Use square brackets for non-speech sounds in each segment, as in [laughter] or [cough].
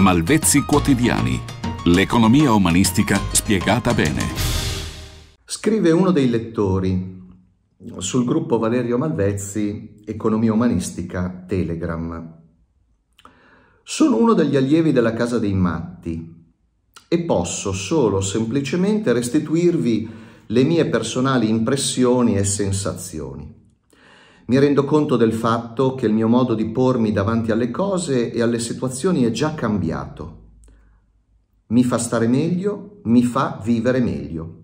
Malvezzi quotidiani. L'economia umanistica spiegata bene. Scrive uno dei lettori sul gruppo Valerio Malvezzi Economia Umanistica Telegram. Sono uno degli allievi della Casa dei Matti e posso solo semplicemente restituirvi le mie personali impressioni e sensazioni. Mi rendo conto del fatto che il mio modo di pormi davanti alle cose e alle situazioni è già cambiato. Mi fa stare meglio, mi fa vivere meglio.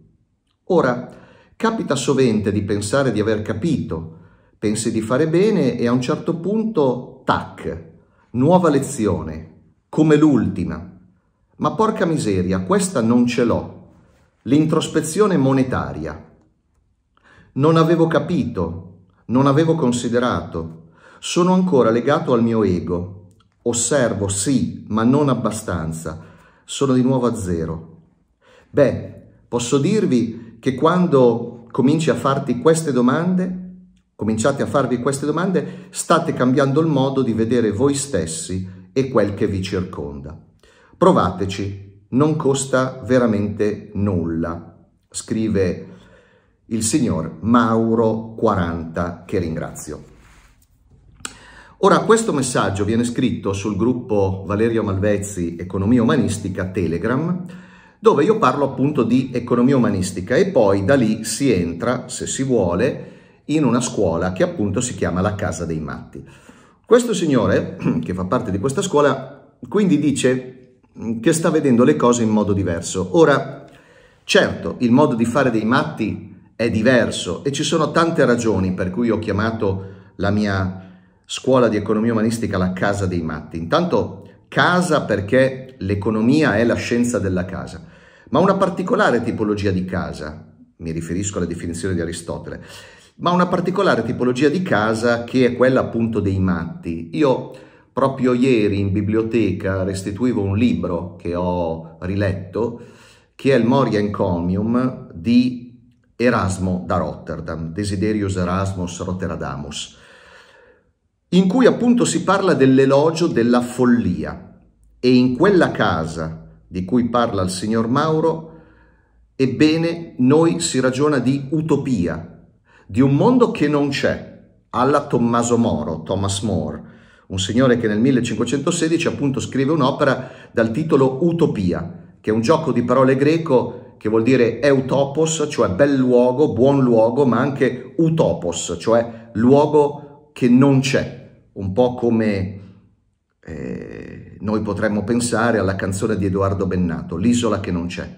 Ora, capita sovente di pensare di aver capito, pensi di fare bene e a un certo punto, tac, nuova lezione, come l'ultima. Ma porca miseria, questa non ce l'ho. L'introspezione monetaria. Non avevo capito, non avevo considerato. Sono ancora legato al mio ego. Osservo, sì, ma non abbastanza. Sono di nuovo a zero. Beh, posso dirvi che quando cominci a farti queste domande, cominciate a farvi queste domande, state cambiando il modo di vedere voi stessi e quel che vi circonda. Provateci, non costa veramente nulla. Scrive il signor Mauro 40, che ringrazio. Ora, questo messaggio viene scritto sul gruppo Valerio Malvezzi Economia Umanistica Telegram, dove io parlo appunto di economia umanistica e poi da lì si entra, se si vuole, in una scuola che appunto si chiama la Casa dei Matti. Questo signore, [clears throat] che fa parte di questa scuola, quindi dice che sta vedendo le cose in modo diverso. Ora, certo, il modo di fare dei matti è diverso e ci sono tante ragioni per cui ho chiamato la mia scuola di economia umanistica la casa dei matti. Intanto casa perché l'economia è la scienza della casa, ma una particolare tipologia di casa, mi riferisco alla definizione di Aristotele, ma una particolare tipologia di casa che è quella appunto dei matti. Io proprio ieri in biblioteca restituivo un libro che ho riletto, che è il Moria Encomium di Erasmo da Rotterdam, Desiderius Erasmus Rotterdamus, in cui appunto si parla dell'elogio della follia. E in quella casa di cui parla il signor Mauro, ebbene noi si ragiona di utopia, di un mondo che non c'è, alla Tommaso Moro, Thomas More, un signore che nel 1516 appunto scrive un'opera dal titolo Utopia, che è un gioco di parole greco che vuol dire eutopos, cioè bel luogo, buon luogo, ma anche utopos, cioè luogo che non c'è, un po' come eh, noi potremmo pensare alla canzone di Edoardo Bennato, l'isola che non c'è.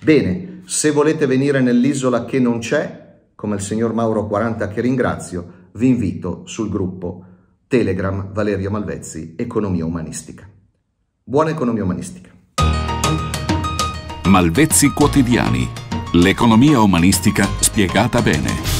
Bene, se volete venire nell'isola che non c'è, come il signor Mauro 40 che ringrazio, vi invito sul gruppo Telegram Valerio Malvezzi, Economia Umanistica. Buona economia umanistica. Malvezzi quotidiani. L'economia umanistica spiegata bene.